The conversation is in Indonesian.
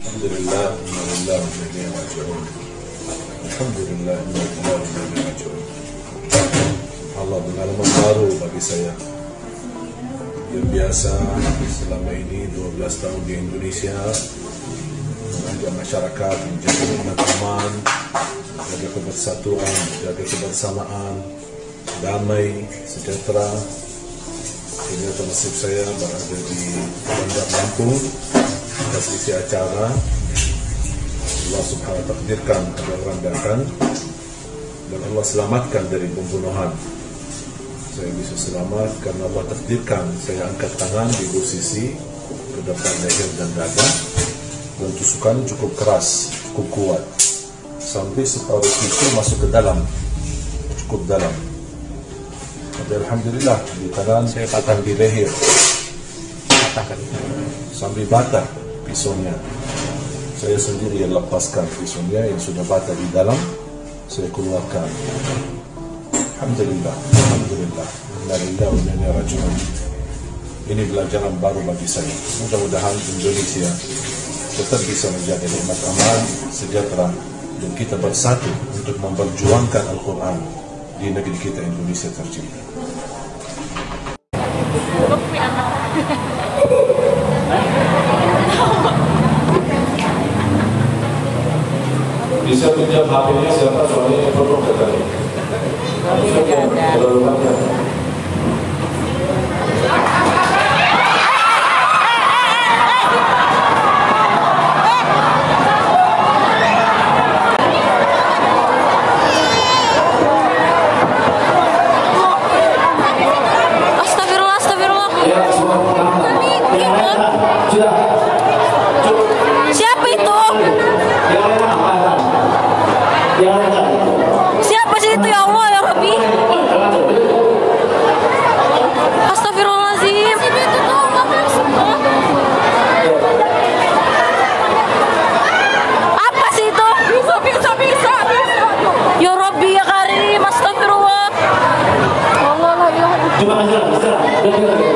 الحمد لله إن الله الحمد لله إن الله saya. Yang biasa selama ini 12 tahun di Indonesia mengajak masyarakat menjaga aman, menjaga kebersatuan, menjaga kebersamaan, damai, sejahtera. Ini nasib saya berada di Bandar Lampung atas isi acara. Allah subhanahu wa takdirkan ada randakan dan Allah selamatkan dari pembunuhan saya bisa selamat karena Allah takdirkan saya angkat tangan di dua sisi ke depan leher dan dada. Dan tusukan cukup keras cukup kuat. Sampai separuh tisu masuk ke dalam cukup dalam. Tapi Alhamdulillah di tangan saya patah di leher. Patahkan. Sampai batah pisaunya. Saya sendiri yang lepaskan pisaunya yang sudah batah di dalam saya keluarkan Alhamdulillah Alhamdulillah. Alhamdulillah ilaihi raji'un. Ini pelajaran baru bagi saya. Mudah-mudahan Indonesia tetap bisa menjaga nikmat aman sejahtera dan kita bersatu untuk memperjuangkan Al-Quran di negeri kita Indonesia tercinta. Bisa pinjam HP-nya siapa? Soalnya perlu katanya banyak Astagfirullah, astagfirullah. Siapa itu? Itu ya Allah ya Rabbi? Astagfirullahaladzim. Apa sih itu? Bisa, bisa, bisa, bisa. Ya Rabbi ya Karim, astagfirullah. Allah la ilaha Coba kasih lah. Kasih lah.